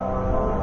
you